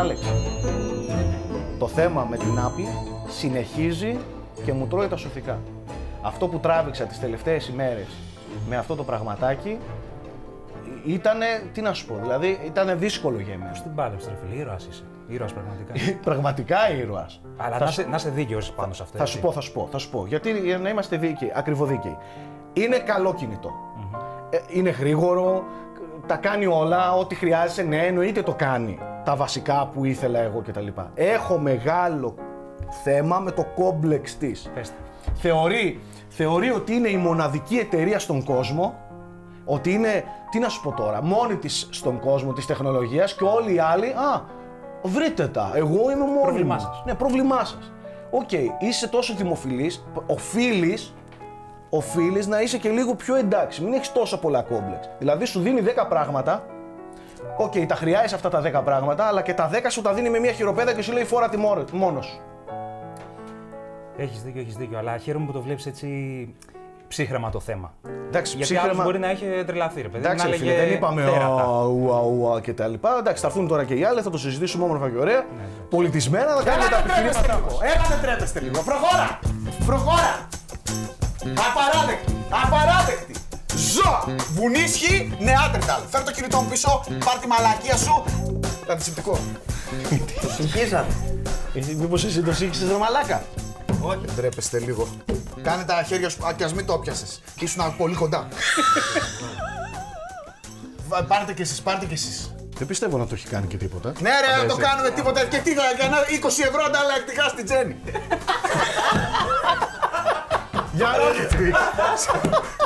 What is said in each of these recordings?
Άλεξ. Το θέμα με την Apple συνεχίζει και μου τρώει τα σωθικά. Αυτό που τράβηξα τις τελευταίες ημέρες με αυτό το πραγματάκι ήτανε, τι να σου πω, δηλαδή ήτανε δύσκολο για εμένα. Την πάλεψες, ρε φίλε, ήρωας είσαι. Ήρωας πραγματικά. Πραγματικά ήρωας. Αλλά Θα να, σου- είσαι, να είσαι δίκαιος πάνω σε αυτό. Θα έτσι. σου πω, θα σου πω, θα σου πω. Γιατί για να είμαστε δίκαιοι, ακριβοδίκαιοι. Είναι καλό κινητό. Ε, είναι γρήγορο, τα κάνει όλα, ό,τι χρειάζεσαι, ναι, εννοείται το κάνει. Τα βασικά που ήθελα εγώ κτλ. Έχω μεγάλο θέμα με το κόμπλεξ της. Πες τα. Θεωρεί, θεωρεί ότι είναι η μοναδική εταιρεία στον κόσμο, ότι είναι, τι να σου πω τώρα, μόνη της στον κόσμο της τεχνολογίας και όλοι οι άλλοι, α, βρείτε τα, εγώ είμαι μόνη Πρόβλημά μου. σας. Ναι, πρόβλημά σας. Οκ, είσαι τόσο δημοφιλής, οφείλεις, οφείλεις να είσαι και λίγο πιο εντάξει, μην έχεις τόσα πολλά κόμπλεξ. Δηλαδή σου δίνει 10 πράγματα, Οκ, τα χρειάζεσαι αυτά τα 10 πράγματα, αλλά και τα 10 σου τα δίνει με μια χειροπέδα και σου λέει φόρα τη μόνο- μόνος σου. Έχεις δίκιο, έχεις δίκιο. Αλλά χαίρομαι που το βλέπεις έτσι ψύχραιμα το θέμα. Εντάξει, Γιατί ψύχραιμα- άλλος μπορεί να έχει τρελαθεί, ρε παιδί. Εντάξει, να ρε φίλε, έλεγε δεν είπαμε τέρατα. «Α, ουα, ουα» και τα λοιπά. Εντάξει, θα έρθουν τώρα και οι άλλοι, θα το συζητήσουμε όμορφα και ωραία. Πολιτισμένα, θα κάνουμε τα επιχειρήματα μας. Έλα δεν ντρέπεστε λίγο. Προχώρα! Προχώρα! Απαράδεκτη! Απαράδεκτη! Ζω! Βουνίσχυ, νεάτρεταλ. Φέρ το κινητό μου πίσω, πάρ τη μαλακία σου. Αντισηπτικό. Συγχύσατε. Εσύ, Μήπως εσύ το σύγχυσες ρε μαλάκα; Όχι. Ντρέπεστε λίγο. Κάνε τα χέρια σου, α, και ας μην το πιάσες. Ήσουν πολύ κοντά. Βα- Πάρτε κι εσείς, πάρτε κι εσείς. Δεν πιστεύω να το έχει κάνει και τίποτα. Ναι ρε, δεν το κάνουμε τίποτα. Και τι θα έκανα, 20 ευρώ ανταλλακτικά στην Τζέννη. Για ρώτη.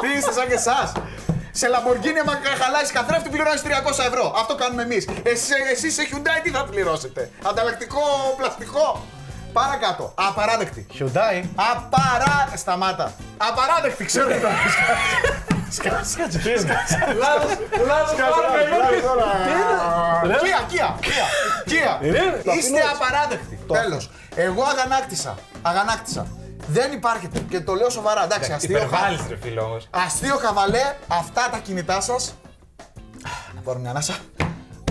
Τι είστε σαν και εσάς. Σε Lamborghini, άμα χαλάσει καθρέφτη, πληρώνεις 300 ευρώ. Αυτό κάνουμε εμείς. Εσείς, εσείς σε Hyundai τι θα πληρώσετε; Ανταλλακτικό πλαστικό; Παρακάτω. Απαράδεκτη. Hyundai. Απαρά... Σταμάτα. Απαράδεκτη, ξέρω τι θα πεις. Σκάτσε, σκάτσε. Κία, κία, κία, κία. Είστε απαράδεκτοι. Τέλος. Εγώ αγανάκτησα. Αγανάκτησα. Δεν υπάρχετε. Και το λέω σοβαρά. Εντάξει, αστείο. Υπερβάλλεις, ρε φίλε, όμως. Αστείο χαβαλέ, αυτά τα κινητά σας. Να πάρω μια ανάσα.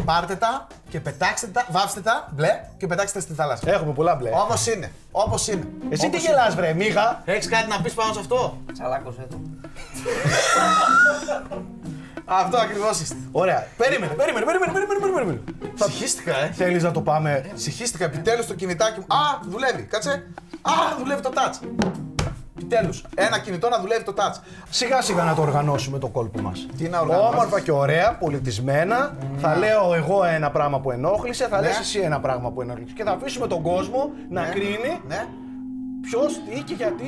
Πάρτε τα και πετάξτε τα, βάψτε τα μπλε και πετάξτε τα στη θάλασσα. Έχουμε πολλά μπλε. Όπως είναι. Όπως είναι. Εσύ τι Όπως γελάς βρε, μίγα. είναι. Έχεις κάτι να πεις πάνω σε αυτό; Τσαλάκωσέ το. Αυτό ακριβώς είστε. Ωραία. Περίμενε, περίμενε, περίμενε, περίμενε, περίμενε. Ψυχίστηκα, ε. Θέλεις να το πάμε. Ψυχίστηκα επιτέλους το κινητάκι μου. Α, δουλεύει. Κάτσε. Α, δουλεύει το touch. Επιτέλους. Ένα κινητό να δουλεύει το touch. Σιγά σιγά να το οργανώσουμε το κόλπο μας. Τι να οργανώσεις; Όμορφα και ωραία, πολιτισμένα. Θα λέω εγώ ένα πράγμα που ενόχλησε, θα Ναι. λες εσύ ένα πράγμα που ενόχλησε. Και θα αφήσουμε τον κόσμο να Ναι. κρίνει Ναι. Ποιος τι και γιατί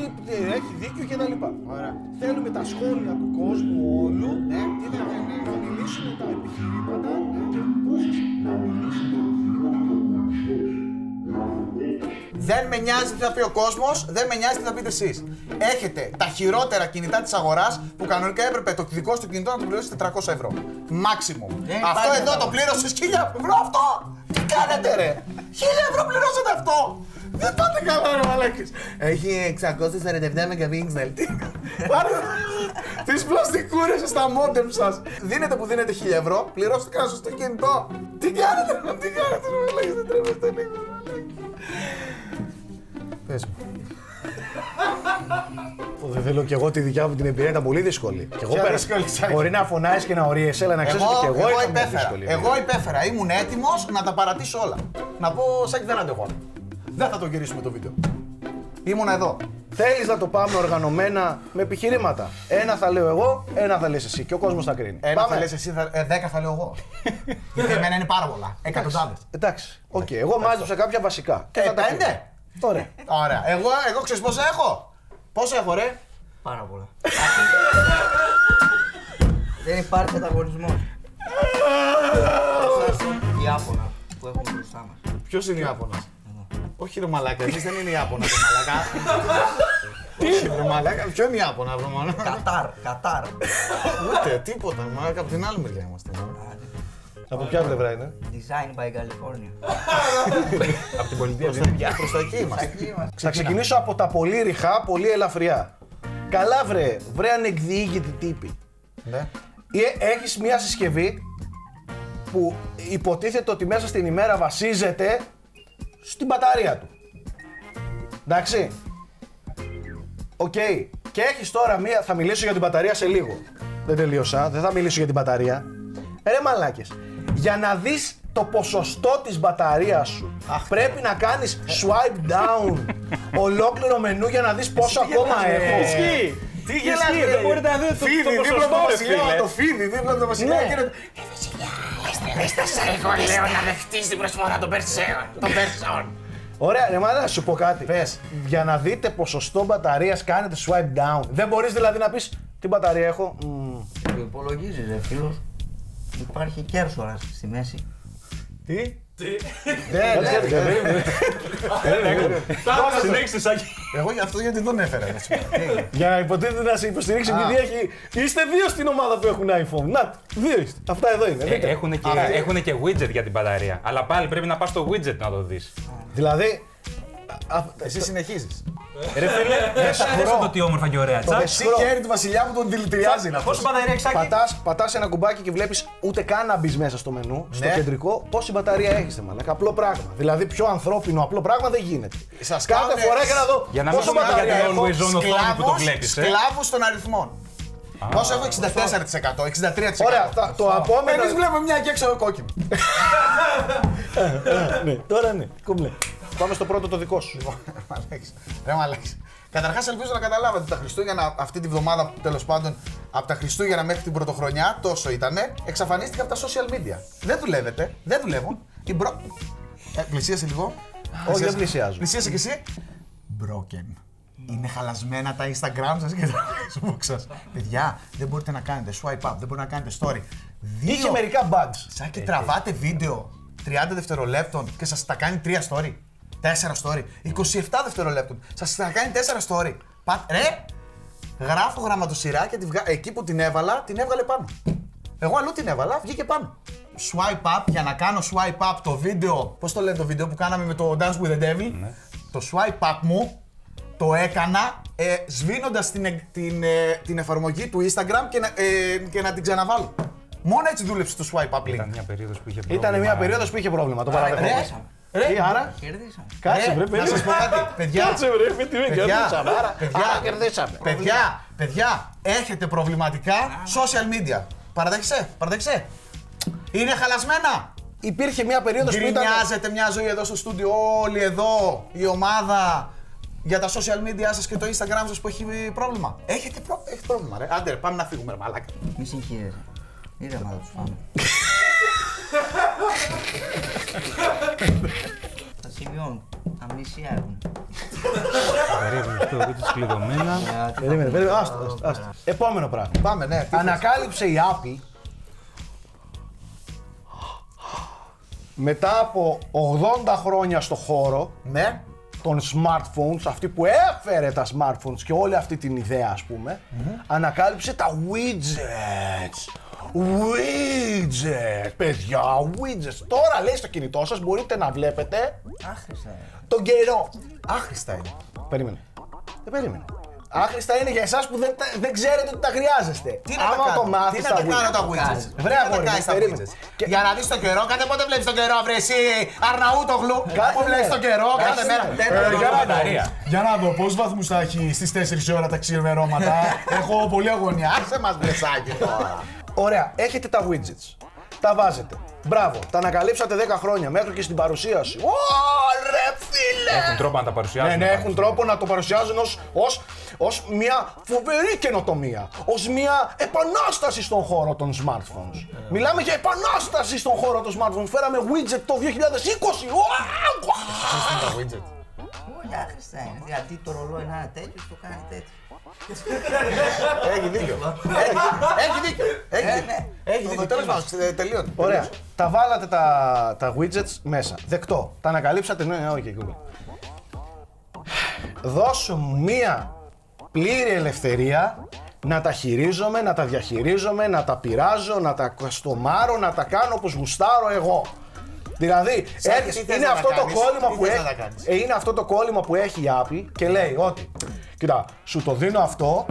έχει δίκιο κτλ. Ωραία. Θέλουμε τα σχόλια του κόσμου όλου. Ναι. Τι θα, θα μιλήσουμε τα επιχειρήματα και πώς να μιλήσουμε. Δεν με νοιάζει τι θα πει ο κόσμος, δεν με νοιάζει τι θα πείτε εσείς. Έχετε τα χειρότερα κινητά της αγοράς που κανονικά έπρεπε το δικό σου κινητό να το πληρώσει 400 ευρώ. Maximum. Δεν Αυτό υπάρχει εδώ αυτό. το πλήρωσε 1000 ευρώ αυτό! Τι κάνετε ρε! 1000 ευρώ πληρώσατε αυτό! Δεν πάτε καλά ρε μαλάκες. Έχει 647 MP. Τι Πάρτε τις πλαστικούρες στα μόντεμ σας. Δίνετε που δίνετε 1000 ευρώ, πληρώστε κανένα σωστό κινητό. Τι κάνετε, ρε, τι κάνετε, ρε μαλάκες, δεν τρέπεστε λίγο. ρε, μαλάκες. Πες μου. Δεν θέλω και εγώ τη δικιά μου την εμπειρία, ήταν πολύ δύσκολη. Και εγώ Ποια πέρα. δύσκολη, Τσάκη; Μπορεί να φωνάζει και να ορίεσαι, αλλά να ξέρεις Εγώ, ότι και εγώ, εγώ, είχα μια υπέφερα. δύσκολη εμπειρία. Εγώ υπέφερα. Ήμουν έτοιμος να τα παρατήσω όλα. Να πω, Σάκη, δεν αντέχω. Άλλο. Δεν θα το γυρίσουμε το βίντεο. Ήμουν εδώ. Θέλεις να το πάμε οργανωμένα με επιχειρήματα. Ένα θα λέω εγώ, ένα θα λες εσύ και ο κόσμος θα κρίνει. Ένα Πάμε. θα λες εσύ, θα- ε, δέκα θα λέω εγώ. Γιατί εμένα είναι πάρα πολλά. Εκατοντάδες. Εντάξει, οκ. Εγώ μάζεψα κάποια βασικά. Και Ε, θα τα πέντε. κρίνω. Ωραία. Ωραία. Εγώ, εγώ ξέρεις πόσα έχω; Πόσα έχω, ρε; Πάρα πολλά. Δεν υπάρχει ανταγωνισμό. Ιάπωνα που έχουμε μπροστά μας. Ποιος είναι Ιάπωνα. Όχι ρε μαλάκα, εμείς δεν είναι Ιάπωνα το μαλάκα. Όχι ρε μαλάκα, ποιο είναι Ιάπωνα βρε μαλάκα; Κατάρ, Κατάρ. Ούτε τίποτα, μαλάκα από την άλλη μεριά είμαστε. Από ποια πλευρά είναι; Design by California. Από την πολιτεία δεν είναι πια. Προς τα εκεί είμαστε. Εκεί είμαστε. Θα ξεκινήσω από τα πολύ ρηχά, πολύ ελαφριά. Καλά βρε, βρε ανεκδιήγητη τύπη. Ναι. Έχεις μια συσκευή που υποτίθεται ότι μέσα στην ημέρα βασίζεται στην μπαταρία του. Εντάξει. Οκ. Και έχεις τώρα μία, θα μιλήσω για την μπαταρία σε λίγο. Δεν τελείωσα, δεν θα μιλήσω για την μπαταρία. Ρε μαλάκες, για να δεις το ποσοστό της μπαταρίας σου πρέπει να κάνεις swipe down ολόκληρο μενού για να δεις πόσο ακόμα έχω. Ισχύει. Τι Ισχύει, γελάς, δεν ρε. μπορείτε να δείτε το- Φίδι, το δίπλα ποσοστό, το ρε βασιλιά, φίλε. το φίδι, δίπλα το βασιλιά. Ναι. και είναι- Εγώ λέω να δεχτείς την προσφορά των Περσέων. Των Περσών. Ωραία, ρε μαλάκα, να σου πω κάτι. Πες. Για να δείτε ποσοστό μπαταρίας κάνετε swipe down. Δεν μπορείς δηλαδή να πεις τι μπαταρία έχω. Μμμ. Το υπολογίζεις, ρε φίλος. Υπάρχει κέρσορας στη μέση. Τι; Ναι, ναι, ναι. Συνέχισε, Σάκη. Εγώ γι' αυτό γιατί τον έφερα. να σου πω. Για να υποτίθεται να σε υποστηρίξει Α. επειδή έχει. Είστε δύο στην ομάδα που έχουν iPhone. Να, δύο είστε. Αυτά εδώ είναι. δείτε. Έχουν και, έχουνε και widget για την μπαταρία. Αλλά πάλι πρέπει να πας στο widget να το δεις. Δηλαδή. Α- α- Εσύ συνεχίζεις. Ρε φίλε, δεν σ' αρέσει το τι όμορφα και ωραία. Τσακ. Εσύ χέρι του βασιλιά που τον δηλητηριάζει είναι Πόσο αυτός. μπαταρία έχει, Σάκη; Πατάς, πατάς ένα κουμπάκι και βλέπεις ούτε καν να μπεις μέσα στο μενού, στο Ναι. κεντρικό, πόση μπαταρία έχεις, μαλάκα. Απλό πράγμα. Δηλαδή πιο ανθρώπινο απλό πράγμα δεν γίνεται. Σας Κάθε κάνουνε φορά για να δω Για να μην πόσο πούμε για μπαταρία την έχω; always on οθόνη που το βλέπεις. Σκλάβους των αριθμών. Πόσο έχω; 64%, 63%. Ωραία, τα- το επόμενο. Εμείς βλέπουμε μια και έξω κόκκινο. ναι, τώρα ναι, κομπλέ. Πάμε στο πρώτο το δικό σου. Μαλάκης. Ρε μαλάκης. Καταρχάς, ελπίζω να καταλάβατε ότι τα Χριστούγεννα αυτή τη βδομάδα, τέλος πάντων, από τα Χριστούγεννα μέχρι την Πρωτοχρονιά, τόσο ήτανε, εξαφανίστηκε από τα social media. Δεν δουλεύετε, δεν δουλεύουν. Η μπρο... ε, πλησίασε λίγο. Όχι, δεν πλησιάζω. Πλησίασε κι εσύ. Broken. Είναι χαλασμένα τα Instagram σας και τα Facebook σας. Παιδιά, δεν μπορείτε να κάνετε swipe up, δεν μπορείτε να κάνετε story. Δύο... Είχε μερικά bugs. Σάκη, τραβάτε βίντεο 30 δευτερολέπτων και σας τα κάνει 3 story. 4 story. 27 δευτερολέπτων. Σας τα κάνει 4 story. Πα... Ρε! Γράφω γραμματοσυρά και τη βγα... εκεί που την έβαλα, την έβγαλε πάνω. Εγώ αλλού την έβαλα, βγήκε πάνω. Swipe up, για να κάνω swipe up το βίντεο, πώς το λένε το βίντεο που κάναμε με το Dance with the Devil, το swipe up μου το έκανα ε, σβήνοντας την, ε- την, ε, την εφαρμογή του Instagram και να, ε, και να την ξαναβάλω. Μόνο έτσι δούλεψε το swipe up link. Ήταν μια περίοδος που είχε πρόβλημα. Ήταν μια περίοδος που είχε πρόβλημα, το παραδεχόμαστε. Ρε, Τι άρα, Κερδίσαμε. κάτσε Ρε, βρε, να σας πω κάτι, παιδιά. Κάτσε βρε, με τι με Παιδιά, κερδίσαμε. Άρα, παιδιά, άρα κερδίσαμε. Παιδιά, παιδιά, έχετε προβληματικά social media. Παραδέχεσαι, παραδέχεσαι. Είναι χαλασμένα. Υπήρχε μια περίοδος που ήταν. Γκρινιάζετε μια ζωή εδώ στο στούντιο όλοι εδώ, η ομάδα, για τα social media σας και το Instagram σας που έχει πρόβλημα. Έχετε, προ... έχετε πρόβλημα, ρε. Άντε, ρε, πάμε να φύγουμε, ρε, μαλάκα. Μη συγχύεσαι. Ήρεμα θα τους φάμε. Τα σημειώνουν. Αμνησία έχουν. Περίεργο αυτό, widgets κλειδωμένα. Ε, τι Περίμενε, θα περίμενε. πούμε. Άστο, άστο, άστο. Επόμενο πράγμα. Πάμε, ναι. τι θες; Ανακάλυψε η Apple μετά από 80 χρόνια στο χώρο Ναι. των smartphones, αυτή που έφερε τα smartphones και όλη αυτή την ιδέα ας πούμε, ανακάλυψε τα widgets. Widgets, παιδιά, widgets. Τώρα λέει στο κινητό σας μπορείτε να βλέπετε Άχρηστα. ε. τον καιρό. Άχρηστα είναι. Περίμενε. Δεν περίμενε. Άχρηστα είναι για εσάς που δεν, τα- δεν ξέρετε ότι τα χρειάζεστε. Τι να Άμα τα κάνω, το μάθεις τι να τα τα κάνω widgets. τα widgets; Βρε, Τι να αγόρι τα μου, κάνεις τα περίμενε. widgets; Και- Για να δεις το καιρό, κάθε πότε βλέπεις τον καιρό, βρε εσύ Αρναούτογλου. Κάθε Πού βλέπεις μέρα. τον καιρό, κάθε Κάθε μέρα. μέρα. Ε, Ε, για να μπαταρία. δω. Για να δω πόσους βαθμούς θα έχει στις 4 ώρα τα ξημερώματα. Έχω πολύ αγωνία. Άσε μας μπλεσάκι τώρα. Ωραία, έχετε τα widgets. Τα βάζετε. Μπράβο, τα ανακαλύψατε 10 χρόνια μέχρι και στην παρουσίαση. Ω, ρε φίλε! Έχουν τρόπο να τα παρουσιάσουν. Ναι, ναι, έχουν τρόπο να το παρουσιάζουν ως, ως, ως μια φοβερή καινοτομία. Ως μια επανάσταση στον χώρο των smartphones. Μιλάμε για επανάσταση στον χώρο των smartphones. Φέραμε widget το 2020. Ουα, ουα. Τα widget; Όχι, άχρηστα είναι. Γιατί το ρολόι να είναι τέτοιο, το κάνει τέτοιο. Έχει δίκιο. Έχει- Έχει δίκιο. Έχει Ε, δίκιο. ναι. Έχει Το δίκιο. Τέλος δοκίμασα. πάντων, ε, τελείωνε. Ωραία. Τα βάλατε τα, τα widgets μέσα. Δεκτό. Τα ανακαλύψατε. Ναι, ναι, όχι. Google. Δώσ' μου μία πλήρη ελευθερία να τα χειρίζομαι, να τα διαχειρίζομαι, να τα πειράζω, να τα καστομάρω, να τα κάνω όπως γουστάρω εγώ. Δηλαδή, Σάκη, έρχεσαι- τι θες είναι να αυτό τα το κάνεις, κόλλημα τι που θες έχει. να τα κάνεις. ε, είναι αυτό το κόλλημα που έχει η Apple και λέει ότι, κοίτα, σου το δίνω αυτό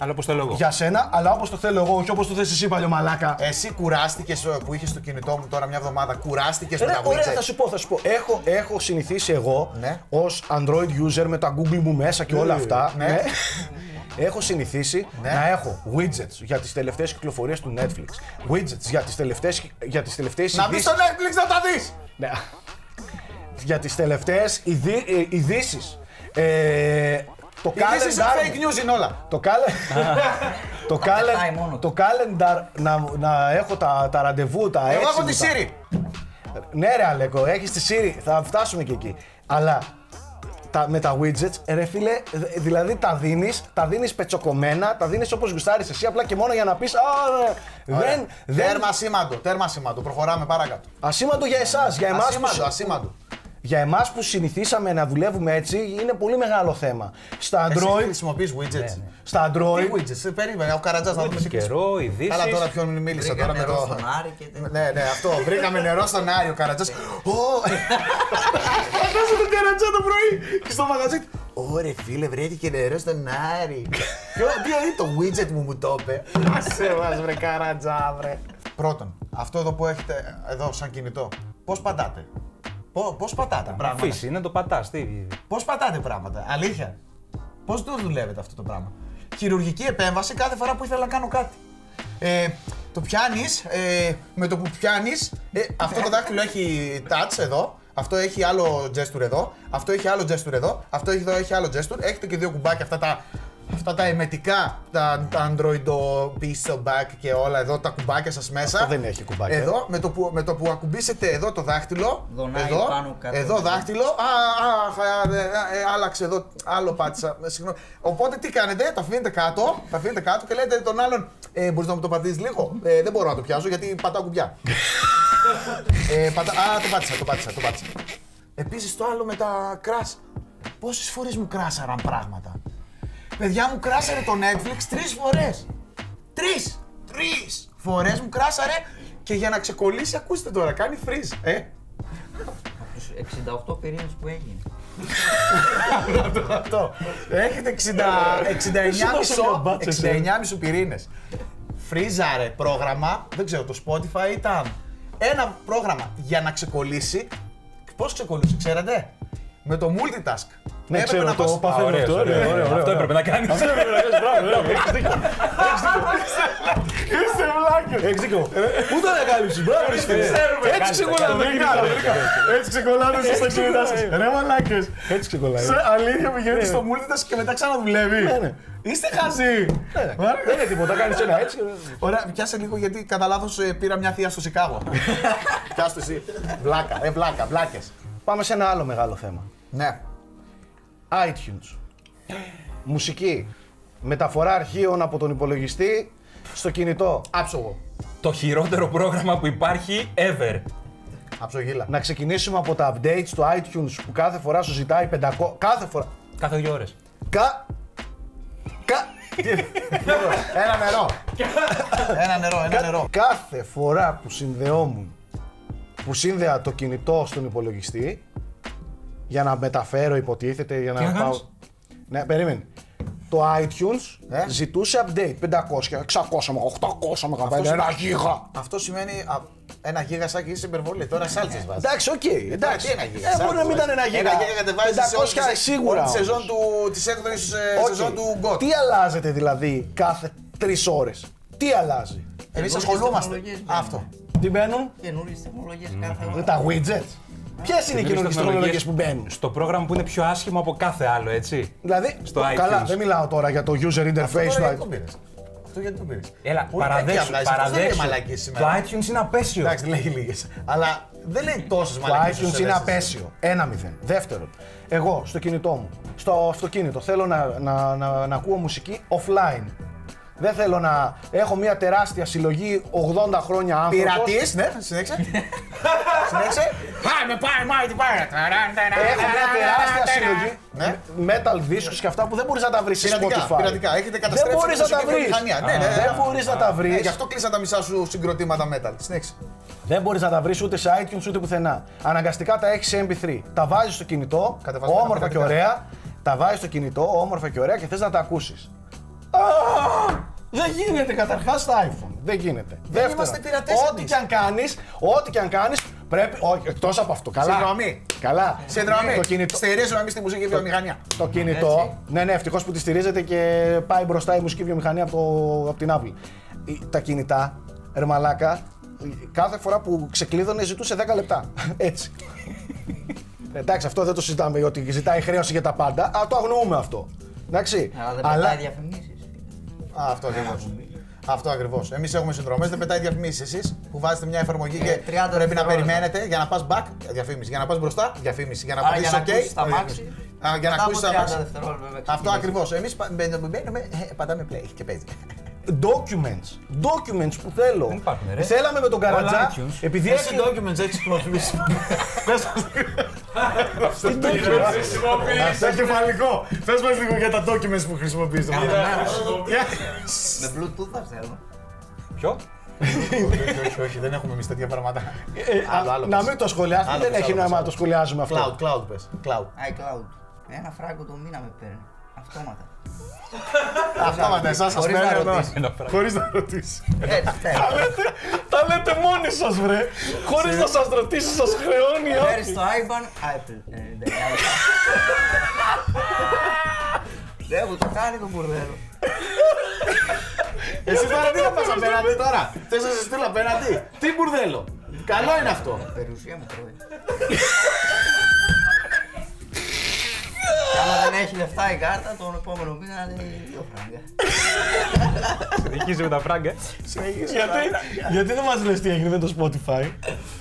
Αλλά όπως το λόγο. για σένα, αλλά όπως το θέλω εγώ, όχι όπως το θες εσύ παλιό μαλάκα. Εσύ κουράστηκες που είχες στο κινητό μου τώρα μια εβδομάδα, κουράστηκες με Ρε, τα ωραία, widgets. θα σου πω, θα σου πω. Έχω, έχω συνηθίσει εγώ Ναι. ως Android user με τα Google μου μέσα και όλα αυτά. ναι. ναι. Έχω συνηθίσει Ναι. να έχω widgets για τις τελευταίες κυκλοφορίες του Netflix. Widgets για τις τελευταίες, για τις τελευταίες Να μπεις ειδήσεις. στο Netflix να τα δεις! Ναι. Για τις τελευταίες ειδη- ε, ειδήσεις. Ε, το Ειδήσεις calendar, fake news είναι όλα. το, calendar, το, πετάει calendar, μόνο το calendar να, να έχω τα, τα ραντεβού, τα Εγώ έτσι έχω μου, τη τα- Siri. ναι, ρε Αλέκο, έχεις τη Siri, θα φτάσουμε και εκεί. Αλλά τα, με τα widgets, ρε φίλε, δ- δηλαδή τα δίνεις, τα δίνεις πετσοκομμένα, τα δίνεις όπως γουστάρεις εσύ, απλά και μόνο για να πεις Α, ρε, δεν, δεν. Τέρμα σήμαντο, τέρμα σήμαντο. Προχωράμε παρακάτω. Ασήμαντο για εσάς, για εμάς που, Ασήμαντο, ασήμαντο. Για εμάς που συνηθίσαμε να δουλεύουμε έτσι, είναι πολύ μεγάλο θέμα. Στα Εσύ Android, χρησιμοποιείς widgets. στα Τι Android, widgets, ε, περίμενε, ο Καρατζάς να δούμε τι Καιρό, ειδήσεις. Καλά τώρα ποιον μίλησα Βρήκα τώρα με νερό το... στον Άρη και τέτοια. Ναι, ναι, αυτό. Βρήκαμε νερό στον Άρη ο Καρατζάς. Ω! Φαντάζομαι τον Καρατζά το πρωί και στο μαγαζί του. Ωρε φίλε, βρέθηκε νερό στον Άρη. Ποιο ποιο είναι το widget μου μου το είπε. Άσε μας βρε Καρατζά βρε. Πρώτον, αυτό εδώ που έχετε εδώ σαν κινητό, πώς πατάτε; Πώ- Πώς πατάτε πράγματα; Αφήσει, είναι το πατάς. Τι. Πώς πατάτε πράγματα, αλήθεια; Πώς το δουλεύετε αυτό το πράγμα; Χειρουργική επέμβαση κάθε φορά που ήθελα να κάνω κάτι. Ε, το πιάνεις, ε, με το που πιάνεις, ε, αυτό το δάχτυλο έχει touch εδώ, αυτό έχει άλλο gesture εδώ, αυτό έχει άλλο gesture εδώ, αυτό έχει εδώ έχει άλλο gesture. Έχετε και δύο κουμπάκια αυτά τα, αυτά τα εμετικά, τα, τα Android το πίσω, back και όλα εδώ, τα κουμπάκια σας μέσα. Αυτό δεν έχει κουμπάκια. Εδώ, με το που, με το που ακουμπήσετε εδώ το δάχτυλο, Δονάει εδώ, πάνω κάτω. εδώ δάχτυλο, α, α, χα- ε, ε, άλλαξε εδώ, άλλο πάτησα, ε, συγγνώμη. Οπότε τι κάνετε, τα αφήνετε κάτω, τα αφήνετε κάτω και λέτε τον άλλον, ε, μπορείς να μου το πατήσεις λίγο, ε, δεν μπορώ να το πιάσω γιατί πατάω κουμπιά. ε, πατά, α, το πάτησα, το πάτησα, το πάτησα. Επίσης το άλλο με τα crash. Πόσες φορές μου κράσαραν πράγματα; Παιδιά μου κράσαρε το Netflix τρεις φορές. Τρεις! Τρεις φορές μου κράσαρε και για να ξεκολλήσει, ακούστε τώρα, κάνει freeze. Ε, Από τους 68 πυρήνες που έγινε. αυτό. Έχετε 60, 69 μισό, 69 μισού πυρήνες. Φρίζαρε πρόγραμμα, δεν ξέρω, το Spotify ήταν ένα πρόγραμμα για να ξεκολλήσει. Πώς ξεκολλούσε, ξέρετε; Με το multitask. Ναι, Έπρεπε ξέρω, να το πας- παθαίνω Ωραίο, αυτό. ωραίο, ωραίο, Αυτό ωραίο. έπρεπε να κάνεις. Είστε βλάκες. Έχεις δίκιο. Πού το ανακάλυψες, μπράβο ρε φίλε. Έτσι ξεκολλάνε τα κινητά. Έτσι ξεκολλάνε στα κινητά σας. Ρε μαλάκες. Έτσι ξεκολλάει. Σε αλήθεια πηγαίνετε στο multitask και μετά ξαναδουλεύει. ναι. Είστε χαζοί. Δεν είναι τίποτα, κάνεις ένα έτσι. Ωραία, πιάσε λίγο γιατί κατά λάθος πήρα μια θεία στο Σικάγο. Πιάσε εσύ. Βλάκα, ε, βλάκα, βλάκες. Πάμε σε ένα άλλο μεγάλο θέμα. Ναι. iTunes. Μουσική. Μεταφορά αρχείων από τον υπολογιστή στο κινητό. Άψογο. Το χειρότερο πρόγραμμα που υπάρχει ever. Αψογίλα. Να ξεκινήσουμε από τα updates του iTunes που κάθε φορά σου ζητάει 500. Κάθε φορά. Κάθε δύο ώρες. Κα. Κα. Ένα νερό. ένα νερό, ένα νερό. Κάθε φορά που συνδεόμουν, που σύνδεα το κινητό στον υπολογιστή, για να μεταφέρω υποτίθεται, για να, Τι να πάω... κάνεις; Ναι, περίμενε. Το iTunes Ε; ζητούσε update 500, 600, 800 MB, ένα γίγα. Αυτό σημαίνει α, ένα γίγα, Σάκη, είσαι υπερβολή. Τώρα σάλτσες βάζεις. Εντάξει, οκ, εντάξει. Τι ένα γίγα. Ε, μπορεί να μην ήταν ένα γίγα. Ένα γίγα κατεβάζεις 500 σίγουρα. Τη όμως. σεζόν του, της έκδοσης, ε, Οκ. σεζόν του GOT. Τι αλλάζετε δηλαδή κάθε τρεις ώρες; Τι αλλάζει; Εμείς Καινούργιες ασχολούμαστε. τεχνολογίες μπαίνουν. Αυτό. Τι μπαίνουν, Καινούριες τεχνολογίες κάθε ε, ώρα. τα widgets. Ποιες είναι οι καινούργιες τεχνολογίε που μπαίνουν; Στο πρόγραμμα που είναι πιο άσχημο από κάθε άλλο, έτσι. Δηλαδή, Στο καλά, iTunes. δεν μιλάω τώρα για το user interface Αυτό τώρα του γιατί το iTunes. πήρες; Αυτό γιατί το πήρες; Έλα, Πολύ παραδέξου. κακιά βγάζεις. Αυτός δεν λέει παραδέξου. μαλακίες Το σήμερα; iTunes είναι απέσιο. Εντάξει, λέει λίγες. Αλλά δεν λέει τόσες Το μαλακίες. iTunes είναι απέσιο. Ένα μηδέν. Δεύτερον, εγώ στο κινητό μου, στο αυτοκίνητο, θέλω να, να, να, να ακούω μουσική offline. Δεν θέλω να έχω μια τεράστια συλλογή 80 χρόνια άνθρωπος. Πειρατής, ναι, συνέχισε. συνέχισε. Πάμε, πάμε, πάμε, τι πάμε. Έχω μια τεράστια συλλογή Ναι. metal discs και αυτά που δεν μπορείς να τα βρεις σε Πειρατικά, Spotify. πειρατικά. Έχετε Δεν καταστρέψει μπορείς τη να τα μουσική βρεις. βιομηχανία. Ναι, ναι, Δεν ναι. μπορείς να τα Ε, βρεις. Γι' αυτό κλείσα τα μισά σου συγκροτήματα metal. Συνέχισε. Δεν μπορείς να τα βρεις ούτε σε iTunes ούτε πουθενά. Αναγκαστικά τα έχεις σε MP3. Τα βάζεις στο κινητό, Κατεβασμένα όμορφα και πειρατικά. ωραία. Τα βάζεις στο κινητό, όμορφα και ωραία και θες να τα ακούσεις. Δεν γίνεται καταρχάς στα iPhone. Δεν γίνεται. Δεύτερον, είμαστε πειρατές Ό,τι εμείς. και αν κάνεις, ό,τι και αν κάνεις, πρέπει. Όχι, εκτός από αυτό. Καλά. Συνδρομή. Καλά. Συνδρομή. Το κινητό. Στηρίζουμε εμείς τη μουσική βιομηχανία. Το κινητό. Ναι, ναι, ευτυχώς που τη στηρίζεται και πάει μπροστά η μουσική βιομηχανία από, το, από την Apple. Η- Τα κινητά, ρε μαλάκα, κάθε φορά που ξεκλείδωνε ζητούσε 10 λεπτά. Έτσι. Εντάξει, αυτό δεν το συζητάμε ότι ζητάει χρέωση για τα πάντα. Α, το αγνοούμε αυτό. Εντάξει. Αλλά δεν πετάει διαφημίσεις. Α, αυτό ακριβώς. Αυτό ακριβώς. Εμείς έχουμε συνδρομές, δεν πετάει διαφημίσεις εσείς που βάζετε μια εφαρμογή και 30 πρέπει να δευτερόλεπτα. περιμένετε για να πας back, διαφήμιση. Για να πας μπροστά, διαφήμιση. Για να Άρα πα για να OK. ακούσεις τα διαφήμιση. μάξι, Α, Για να μετά ακούσεις από τα 30 μάξι. δευτερόλεπτα Αυτό ξεκινήσεις. ακριβώς. Εμείς μπαίνουμε, ε, πατάμε play και παίζει. Documents. Documents που θέλω. Δεν υπάρχουν, ρε. Θέλαμε με τον Καρατζά. iTunes. Επειδή Εσύ έχει. documents έχει χρησιμοποιήσει. Αυτό κεφαλικό. Πες μας λίγο για τα documents που χρησιμοποιείς. Κάθε μέρα. Με Bluetooth θα θέλω. Ποιο; Όχι, όχι, όχι, δεν έχουμε εμείς τέτοια πράγματα. Άλλο, άλλο Να πες. μην το σχολιάσουμε. Άλλο Δεν πες, έχει άλλο νόημα πες, να το σχολιάζουμε αυτό. Cloud, cloud πες. Cloud. iCloud. Ένα φράγκο το μήνα με παίρνει. Αυτόματα. Αυτόματα εσάς σας Χωρίς να παίρνει εδώ. ρωτήσεις. Χωρίς να ρωτήσεις. Έτσι, φέρει. Τα λέτε μόνοι σας, βρε. Χωρίς να σας ρωτήσει, σας χρεώνει. Φέρει το IBAN, Apple. 99. Δεν μου το κάνει το μπουρδέλο. Εσύ τώρα τι θα πας απέναντι τώρα; Θες να σε στείλω απέναντι; Τι μπουρδέλο; Καλό είναι αυτό. Περιουσία μου τρώει. Και άμα δεν έχει λεφτά η κάρτα, τον επόμενο μήνα λέει δύο φράγκα. Συνεχίζει με τα φράγκα. Γιατί, γιατί δεν μας λες τι έγινε με το Spotify.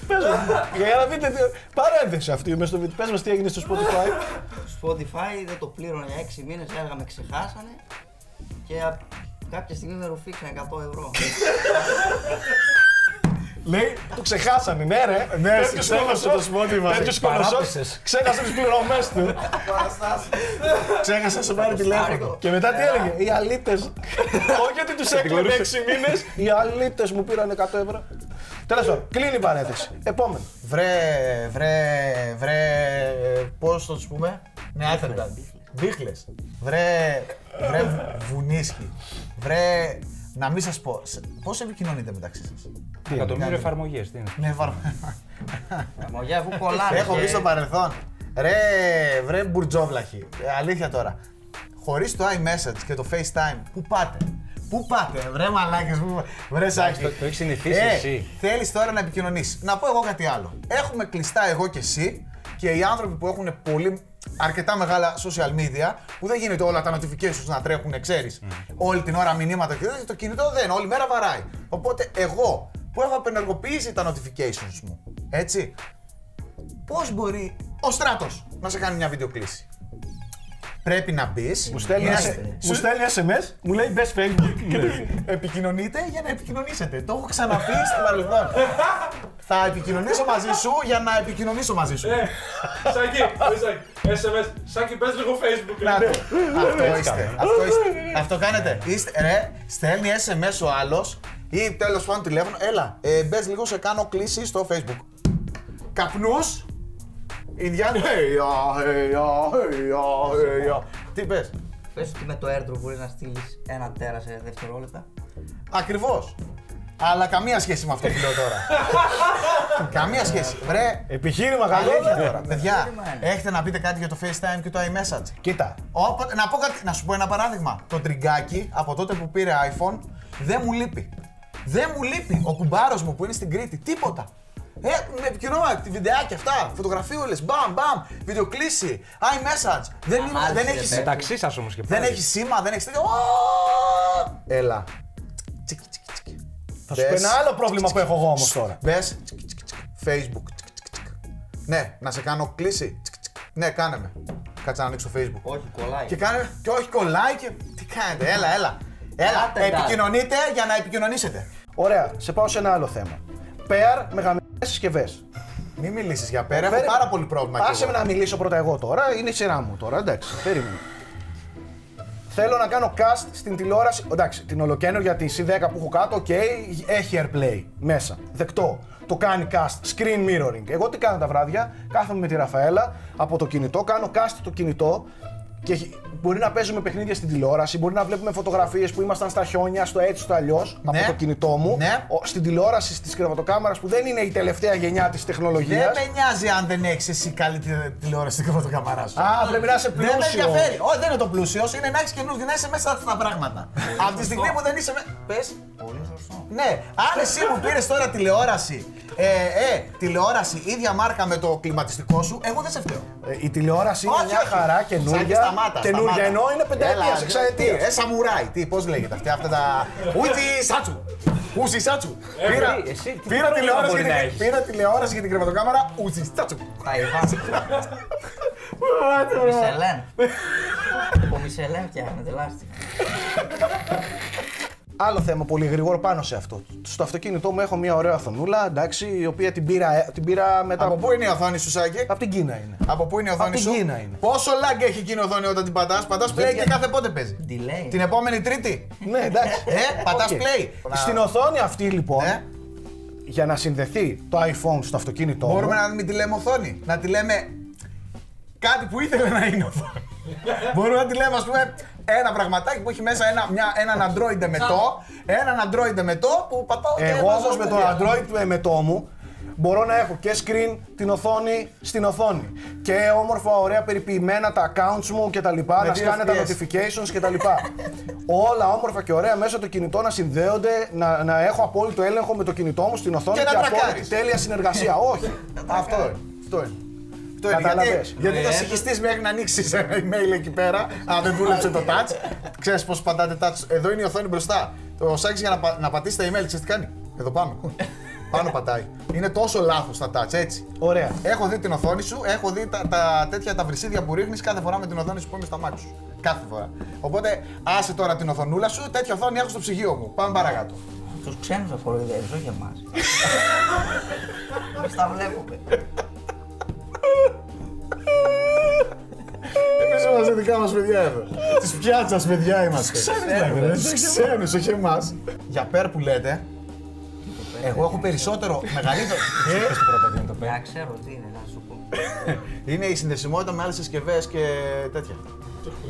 Πες μας. Για να δείτε. τι- Παρένθεση αυτή μέσα στο βίντεο. Πες μας τι έγινε στο Spotify. Spotify δεν το πλήρωνα για 6 μήνες, έλεγα με ξεχάσανε και α- κάποια στιγμή με ρουφήξαν 100 ευρώ. Λέει, το ξεχάσανε, ναι, ρε. Ναι, Τέτοιος ξέχασε κολοσσός- το Spotify. τέτοιος κολοσσός Παράπεσες. Ξέχασε τις πληρωμές του. Ξέχασα να σε πάρει τηλέφωνο. Και μετά τι έλεγε, οι αλήτες. Όχι ότι τους έκλεινε 6 μήνες, οι αλήτες μου πήραν 100 ευρώ. Τέλος πάντων, κλείνει η παρένθεση. Επόμενο. Βρε, βρε, βρε, πώς θα τους πούμε, ναι, άτεντα. Μπίχλες. Βρε, βρε βουνίσχη. Βρε, να μην σας πω, σε- πώς επικοινωνείτε μεταξύ σας; Εκατομμύριο εφαρμογές. Τι είναι; Ναι, βαρ... Μαγιά αφού κολλάνε. Έχω και- πει στο παρελθόν. Ρε, βρε μπουρτζόβλαχη. Ε, αλήθεια τώρα. Χωρίς το iMessage και το FaceTime, πού πάτε; Πού πάτε, βρε μαλάκες, πού... βρε Σάκη. το- το έχεις συνηθίσει ε, εσύ. Θέλεις τώρα να επικοινωνήσεις. Να πω εγώ κάτι άλλο. Έχουμε κλειστά εγώ και εσύ και οι άνθρωποι που έχουν πολύ αρκετά μεγάλα social media που δεν γίνεται όλα τα notifications να τρέχουν, ξέρεις, όλη την ώρα μηνύματα και τέτοια, το κινητό δεν, όλη μέρα βαράει. Οπότε εγώ που έχω απενεργοποιήσει τα notifications μου, έτσι, πώς μπορεί ο στράτος να σε κάνει μια βιντεοκλήση. Πρέπει να μπεις. Μου στέλνει, μου στέλνει SMS, μου λέει best Facebook. Και Επικοινωνείτε για να επικοινωνήσετε. Το έχω ξαναπεί στο παρελθόν. Θα επικοινωνήσω μαζί σου για να επικοινωνήσω μαζί σου. Σάκη, ρε Σάκη, SMS. Σάκη, πες λίγο Facebook. Να ρε. το. Αυτό είστε. Αυτό είστε. Αυτό κάνετε. Είστε, ρε, στέλνει SMS ο άλλος ή τέλος πάντων τηλέφωνο. Έλα, ε, μπες λίγο σε κάνω κλίση στο Facebook. Καπνούς. Ινδιάνοι. Hey, yeah, hey, yeah, hey, yeah, hey, yeah. Τι πες; Πες ότι με το airdrop μπορείς να στείλεις ένα τέρα σε δευτερόλεπτα. Ακριβώς. Αλλά καμία σχέση με αυτό που λέω τώρα. καμία σχέση. Βρε, Επιχείρημα αλήθεια καλό. τώρα. Παιδιά, Επιχείρημα είναι. έχετε να πείτε κάτι για το FaceTime και το iMessage. Κοίτα, Όποτε, να, πω κάτι, να σου πω ένα παράδειγμα. Το τριγκάκι από τότε που πήρε iPhone δεν μου λείπει. Δεν μου λείπει. Ο κουμπάρος μου που είναι στην Κρήτη, τίποτα. Ε, με επικοινωνία, τη βιντεάκια αυτά, φωτογραφίολες, μπαμ, μπαμ, βιντεοκλήση, iMessage. Δεν, είναι, Αμάλισε, δεν ρε, έχει παιδί. Μεταξύ σας όμως και δεν πάλι. έχεις σήμα, δεν έχεις τέτοιο. Ω! Έλα. Τσικ, τσικ, τσικ. θα σου πω ένα άλλο πρόβλημα που έχω εγώ όμως τώρα. Μπε. Facebook. Τσικ, τσικ, τσικ. Ναι, να σε κάνω κλίση. Τσικ, τσικ. Ναι, κάνε με. Κάτσε να ανοίξω Facebook. Όχι, κολλάει. Και κάνε. Και όχι κολλάει και. Τι κάνετε, έλα, έλα. Έλα, Άντε, επικοινωνείτε για να επικοινωνήσετε. Ωραία, σε πάω σε ένα άλλο θέμα. Pair με γαμημένες συσκευές. Μην μιλήσεις για pair, έχω πάρα πολύ πρόβλημα. κι Άσε εγώ. με να μιλήσω πρώτα εγώ τώρα, είναι η σειρά μου τώρα, εντάξει, περίμενε. Θέλω να κάνω cast στην τηλεόραση. Εντάξει, την ολοκαίνουργια τη C10 που έχω κάτω, οκ, έχει AirPlay μέσα. Δεκτό. Το κάνει cast, screen mirroring. Εγώ τι κάνω τα βράδια, κάθομαι με τη Ραφαέλα από το κινητό, κάνω cast το κινητό Και έχει- μπορεί να παίζουμε παιχνίδια στην τηλεόραση, μπορεί να βλέπουμε φωτογραφίες που ήμασταν στα χιόνια, στο έτσι, στο αλλιώς, Ναι. από το κινητό μου. Ναι. Ο- Στην τηλεόραση τη κρεβατοκάμαρα που δεν είναι η τελευταία γενιά της Δεν τεχνολογία. με νοιάζει αν δεν έχεις εσύ καλή τε- τηλεόραση στην κρεβατοκαμαρά σου. Α, πρέπει να είσαι Δεν με πλούσιος. ενδιαφέρει. Όχι, δεν είναι το πλούσιος, είναι να έχεις καινούργιο, να είσαι μέσα στα τα πράγματα. Από τη στιγμή που δεν είσαι μέσα. Πες. Πολύ σωστό. Ναι, αν εσύ μου πήρες τώρα τηλεόραση, ε, ε, τηλεόραση ίδια μάρκα με το κλιματιστικό σου, εγώ δεν σε φταίω. Ε, Η τηλεόραση είναι Όχι, μια όχι. χαρά Σάκη, καινούργια. σταμάτα, Καινούργια σταμάτα. ενώ είναι Έλα, πενταετία, τι, εξαετία. Ε, σαμουράι, τι, πώς λέγεται αυτή, αυτά τα. Ούτσι σάτσου! Ούτσι σάτσου! Πήρα, εσύ, εσύ, τι πήρα, πρόβλημα τηλεόραση μπορεί για να την, έχεις; πήρα τηλεόραση για την κρεβατοκάμερα, ούτσι σάτσου! Ταϊβάν. Μισελέν. Από Μισελέν φτιάχνετε λάστιχα. Άλλο θέμα πολύ γρήγορο πάνω σε αυτό. Στο αυτοκίνητό μου έχω μια ωραία οθονούλα, εντάξει, η οποία την πήρα, ε, την πήρα μετά. Από πού είναι η οθόνη σου, Σάκη; Από την Κίνα είναι. Από πού είναι η οθόνη την σου; Κίνα είναι. Πόσο lag έχει εκείνη η οθόνη όταν την πατάς, πατάς play και κάθε πότε παίζει; Delay. Την επόμενη Τρίτη; ναι, εντάξει. Ε, πατάς Οκ. play. Στην οθόνη αυτή λοιπόν, Ε, για να συνδεθεί το iPhone στο αυτοκίνητό μπορούμε μου. να μην τη λέμε οθόνη; Να τη λέμε κάτι που ήθελε να είναι οθόνη. μπορούμε να τη λέμε, ας πούμε, ένα πραγματάκι που έχει μέσα ένα, μια, έναν Android εμετό. Έναν Android εμετό που πατάω και Εγώ βάζω όμως με το παιδιά. Android του εμετό μου μπορώ να έχω και screen την οθόνη στην οθόνη. Και όμορφα, ωραία, περιποιημένα τα accounts μου και τα λοιπά, Με να δύο σκάνε τα FPS. notifications και τα λοιπά. Όλα όμορφα και ωραία μέσα το κινητό να συνδέονται, να, να έχω απόλυτο έλεγχο με το κινητό μου στην οθόνη Και και, να απόλυτη τρακάρεις. τέλεια συνεργασία. Όχι. Αυτό είναι. Αυτό είναι. Αυτό είναι. Καταλαβες. Γιατί, γιατί θα συγχυστείς μέχρι να ανοίξει ένα email εκεί πέρα, αν δεν δούλεψε το touch. Ξέρεις πώς πατάτε touch. Εδώ είναι η οθόνη μπροστά. Το σάκι για να, πα- να πατήσει τα email, ξέρεις τι κάνει; Εδώ πάνω. πάνω πατάει. Είναι τόσο λάθος τα touch, έτσι. Ωραία. Έχω δει την οθόνη σου, έχω δει τα, τα τέτοια τα βρυσίδια που ρίχνεις κάθε φορά με την οθόνη σου που είμαι στα μάτια σου. Κάθε φορά. Οπότε άσε τώρα την οθονούλα σου, τέτοια οθόνη έχω στο ψυγείο μου. Πάμε παρακάτω. Τους ξένους θα κοροϊδεύεις, όχι εμάς. Εμείς τα βλέπουμε. Δικά μας παιδιά εδώ. Της πιάτσας παιδιά είμαστε. Τους ξένους, όχι εμάς. Για πέρ που λέτε, εγώ έχω περισσότερο, μεγαλύτερο. Ε, Να ξέρω τι είναι, να σου πω. Είναι η συνδεσιμότητα με άλλες συσκευές και τέτοια.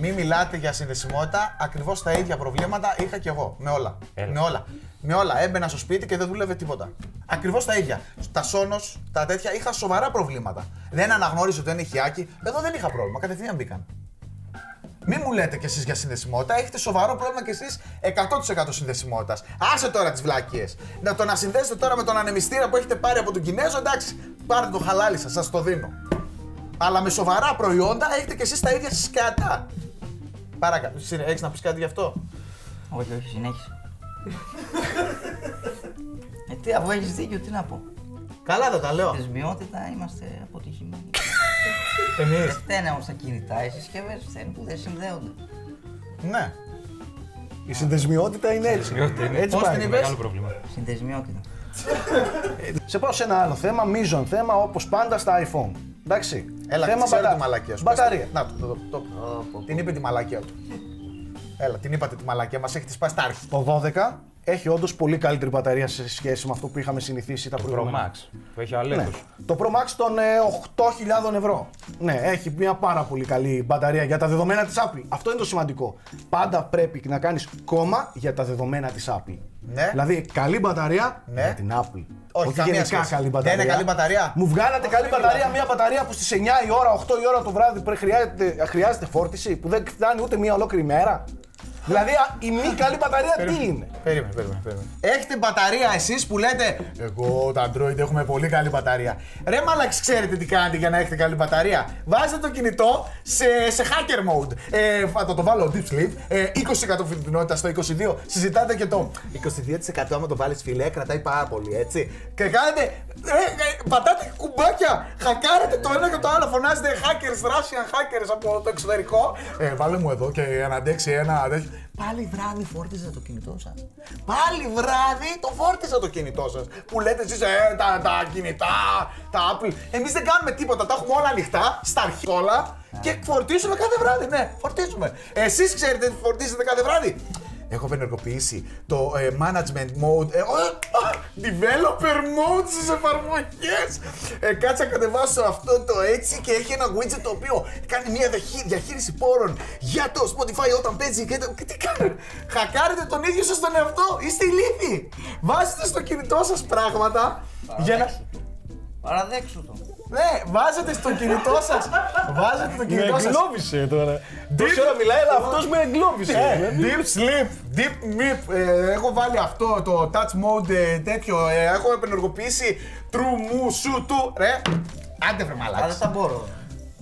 Μην μιλάτε για συνδεσιμότητα, ακριβώς τα ίδια προβλήματα είχα κι εγώ. Με όλα. Έλα. Με όλα. Με όλα. Έμπαινα στο σπίτι και δεν δούλευε τίποτα. Ακριβώς τα ίδια. Τα Sonos, τα τέτοια, είχα σοβαρά προβλήματα. Δεν αναγνώριζε ότι είναι ηχιάκι. Εδώ δεν είχα πρόβλημα. Κατευθείαν μπήκαν. Μην μου λέτε κι εσείς για συνδεσιμότητα. Έχετε σοβαρό πρόβλημα κι εσείς 100% συνδεσιμότητας. Άσε τώρα τις βλακίε. Να το να συνδέσετε τώρα με τον ανεμιστήρα που έχετε πάρει από τον Κινέζο, εντάξει, πάρτε το χαλάλι σας, σας το δίνω. Αλλά με σοβαρά προϊόντα έχετε κι εσείς τα ίδια σκατά. Παρακάτω. Έχεις να πεις κάτι γι' αυτό; Όχι, όχι, συνέχισε. ε, τι, αφού έχεις δίκιο, τι να πω. Καλά δεν τα λέω. Δεσμιότητα είμαστε αποτυχημένοι. Εμείς. Δεν φταίνε όμως τα κινητά, οι συσκευές φταίνουν που δεν συνδέονται. Ναι. Η συνδεσμιότητα είναι έτσι. Έτσι Πώς πάει. την είπες; Μεγάλο πρόβλημα. Συνδεσμιότητα. Σε πάω σε ένα άλλο θέμα, μείζον θέμα όπως πάντα στα iPhone. Εντάξει. Έλα, θέμα ξέρω μπατα- τη μαλακία σου. Μπαταρία. Πες το. Να, το, το, το- Την είπε τη μαλακία του. Έλα, την είπατε τη μαλακία, μας έχει τη σπάσει τα αρχή. Το 12 έχει όντως πολύ καλύτερη μπαταρία σε σχέση με αυτό που είχαμε συνηθίσει τα Το Pro προηγούμενα. Max που έχει ο Ναι. Αλέκος. Το Pro Max των ε, 8.000 ευρώ. Ναι, έχει μια πάρα πολύ καλή μπαταρία για τα δεδομένα της Apple. Αυτό είναι το σημαντικό. Πάντα πρέπει να κάνεις κόμμα για τα δεδομένα της Apple. Ναι. Δηλαδή, καλή μπαταρία Ναι. για την Apple. Όχι, καμία γενικά σχέση. καλή Δεν μπαταρία. είναι καλή μπαταρία. Μου βγάλατε καλή μπαταρία, μια μπαταρία που στις 9 η ώρα, 8 η ώρα το βράδυ πρέπει- χρειάζεται, χρειάζεται φόρτιση, που δεν φτάνει ούτε μια ολόκληρη μέρα. Δηλαδή, α, η μη καλή μπαταρία τι είναι; Περίμενε, περίμενε, περίμενε. Έχετε μπαταρία εσείς που λέτε Εγώ τα Android έχουμε πολύ καλή μπαταρία. Ρε μαλαξ, ξέρετε τι κάνετε για να έχετε καλή μπαταρία; Βάζετε το κινητό σε, σε hacker mode. Ε, θα το, το βάλω deep sleep. Ε, 20% φωτεινότητα στο 22. Συζητάτε και το 22% άμα το βάλεις φιλέ, κρατάει πάρα πολύ έτσι. Και κάνετε. Ε, ε, πατάτε κουμπάκια. Χακάρετε το ένα και το άλλο. Φωνάζετε hackers, Russian hackers από το εξωτερικό. Ε, βάλε μου εδώ και να αντέξει ένα τέτοιο. Πάλι βράδυ φόρτιζα το κινητό σας. Πάλι βράδυ το φόρτιζα το κινητό σας. Που λέτε εσείς, ε, τα, τα κινητά, τα Apple. Εμείς δεν κάνουμε τίποτα. Τα έχουμε όλα ανοιχτά, στα αρχή όλα και φορτίζουμε κάθε βράδυ. Ναι, φορτίζουμε. Εσείς ξέρετε τι φορτίζετε κάθε βράδυ. Έχω απενεργοποιήσει το ε, management mode, ε, ο, α, developer mode στις εφαρμογές. Ε, κάτσα κατεβάσω αυτό το έτσι και έχει ένα widget το οποίο κάνει μια διαχεί- διαχείριση πόρων για το Spotify όταν παίζει και, το, και τι κάνει. Χακάρετε τον ίδιο σας τον εαυτό, είστε ηλίθιοι. Βάζετε στο κινητό σας πράγματα για να... Παραδέξου το. Ναι, βάζετε στο κινητό σας, βάζετε το Με κινητό σας. εγκλώβησε τώρα. Τόση ώρα μιλάει, αλλά αυτός με εγκλώβησε. Ε, deep sleep, deep mip. Ε, έχω βάλει αυτό το touch mode ε, τέτοιο. Ε, έχω επενεργοποιήσει true μου σου του. Ρε, άντε βρε Αλλά δεν μαλάκες. τα μπορώ.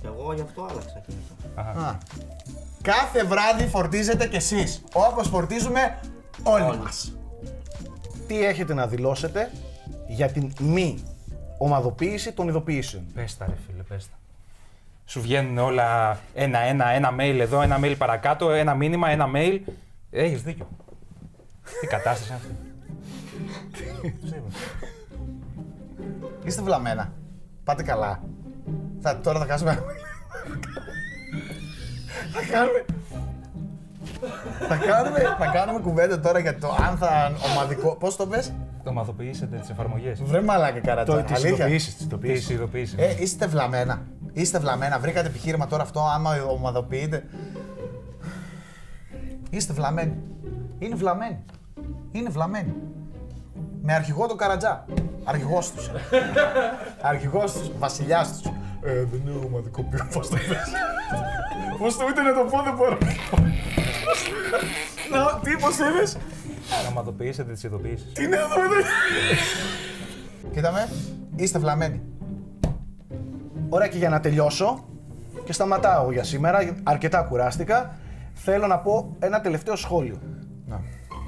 Και εγώ γι' αυτό άλλαξα κινητό. Α. Κάθε βράδυ φορτίζετε κι εσείς, όπως φορτίζουμε όλοι μας. Τι έχετε να δηλώσετε για την μη ομαδοποίηση των ειδοποιήσεων. Πες τα ρε φίλε, πες τα. Σου βγαίνουν όλα ένα-ένα, ένα mail εδώ, ένα mail παρακάτω, ένα μήνυμα, ένα mail. Έχεις δίκιο. Τι κατάσταση είναι αυτή; Τους είπα. Είστε βλαμμένα. Πάτε καλά. Θα, τώρα θα κάνουμε... θα κάνουμε... θα, κάνουμε, θα κάνουμε κουβέντα τώρα για το αν θα ομαδικό... Πώς το πες; Το ομαδοποιήσετε τις εφαρμογές. Βρε μαλάκα καρατζά. Το, τις Αλήθεια. ειδοποιήσεις, τις Τις ειδοποιήσεις. ειδοποιήσεις. Ε, είστε βλαμμένα. Είστε βλαμμένα. Βρήκατε επιχείρημα τώρα αυτό άμα ομαδοποιείτε. Είστε βλαμμένοι. Είναι βλαμμένοι. Είναι βλαμμένοι. Με αρχηγό τον Καρατζά. Αρχηγός τους. αρχηγός τους. Βασιλιάς τους. Ε, δεν είναι ομαδικοποιώ. Πώς το πες. Πώς το ούτε να το πω δεν μπορώ. Να, τι, πώς είπες. Να ομαδοποιήσετε τις ειδοποιήσεις. Τι είναι εδώ, εδώ. Κοίτα με. Είστε βλαμμένοι. Ωραία και για να τελειώσω και σταματάω για σήμερα, αρκετά κουράστηκα, θέλω να πω ένα τελευταίο σχόλιο. Να.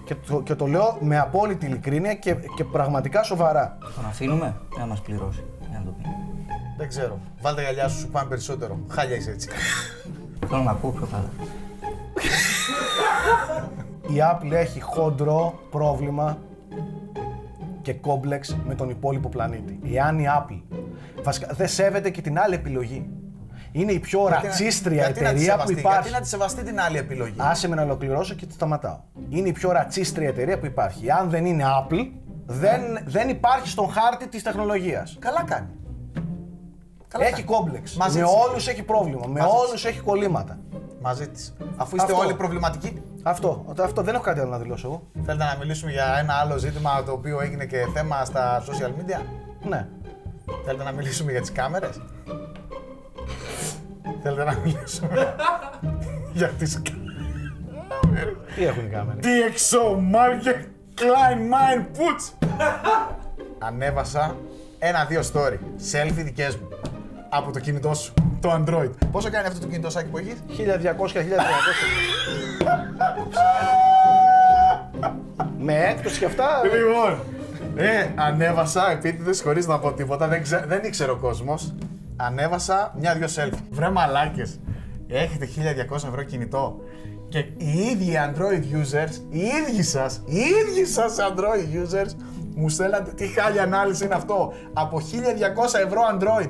Και το, και το λέω με απόλυτη ειλικρίνεια και, και πραγματικά σοβαρά. Τον αφήνουμε να μας πληρώσει. Για να το πει. Δεν ξέρω. Βάλτε γυαλιά σου, σου πάνε περισσότερο. Χάλια είσαι έτσι. Θέλω να ακούω πιο καλά. Η Apple έχει χοντρό πρόβλημα και κόμπλεξ με τον υπόλοιπο πλανήτη. Εάν η Apple βασικά, δεν σέβεται και την άλλη επιλογή. Είναι η πιο ρατσίστρια Γιατί να τη εταιρεία που σεβαστεί, υπάρχει. Γιατί να τη σεβαστεί την άλλη επιλογή; Άσε με να ολοκληρώσω και τη σταματάω. Είναι η πιο ρατσίστρια εταιρεία που υπάρχει. Αν δεν είναι Apple, δεν, δεν υπάρχει στον χάρτη της τεχνολογίας. Καλά κάνει. Καλά Έχει κάνει. κόμπλεξ. Μαζί με της. όλους έχει πρόβλημα. Με Μαζί της. όλους έχει κολλήματα. Μαζί της. Αφού είστε Αυτό. όλοι προβληματικοί, Αυτό, αυτό δεν έχω κάτι άλλο να δηλώσω εγώ. θέλετε να μιλήσουμε για ένα άλλο ζήτημα το οποίο έγινε και θέμα στα social media; Ναι. Θέλετε να μιλήσουμε για τις κάμερες; Θέλετε να μιλήσουμε για τις κάμερες; Τι έχουν οι κάμερες; DxO Market Klein Mine Puts. Ανέβασα ένα-δύο story. Selfie δικές μου. Από το κινητό σου. Το Android. Πόσο κάνει αυτό το κινητό σάκι που έχεις; 1200-1300. με έκπτωση και αυτά. Λοιπόν, ε, ανέβασα επίτηδες χωρίς να πω τίποτα, δεν, ξέ, δεν ήξερε ο κόσμος. Ανέβασα μια-δυο selfie. Βρε μαλάκες, έχετε 1200 ευρώ κινητό και οι ίδιοι Android users, οι ίδιοι σας, οι ίδιοι σας Android users, μου στέλνατε τι χάλια ανάλυση είναι αυτό. Από 1200 ευρώ Android.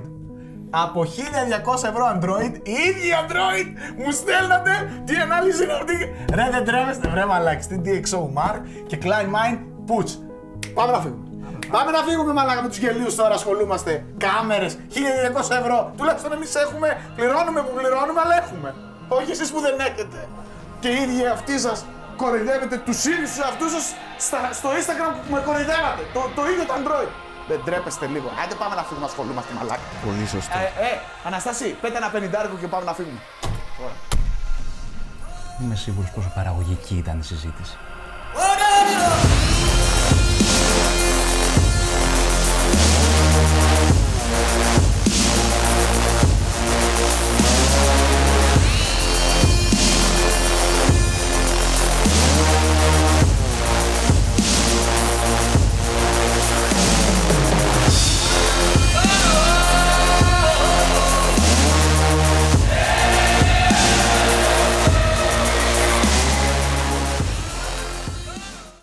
Από 1200 ευρώ Android, οι ίδιοι Android μου στέλνατε τι ανάλυση είναι αυτή. Ρε δεν τρέμεστε, βρε μαλάκες, τι DxO Mark και Klein Mind Puts. Πάμε να φύγουμε. Πάμε να φύγουμε μαλάκα με τους γελίους τώρα ασχολούμαστε. Κάμερες, 1200 ευρώ. Τουλάχιστον εμείς έχουμε, πληρώνουμε που πληρώνουμε, αλλά έχουμε. Όχι εσείς που δεν έχετε. Και οι ίδιοι αυτοί σας κοροϊδεύετε τους ίδιους τους αυτούς σας στα- στο Instagram που με κοροϊδεύατε. Το, το ίδιο το Android. Δεν τρέπεστε λίγο. Άντε πάμε να φύγουμε, ασχολούμαστε μαλάκα. Πολύ σωστό. Ε, ε, Αναστάση, πέτε ένα πενιντάρικο και πάμε να φύγουμε. Είμαι σίγουρος πόσο παραγωγική ήταν η συζήτηση. Oh, no, no, no.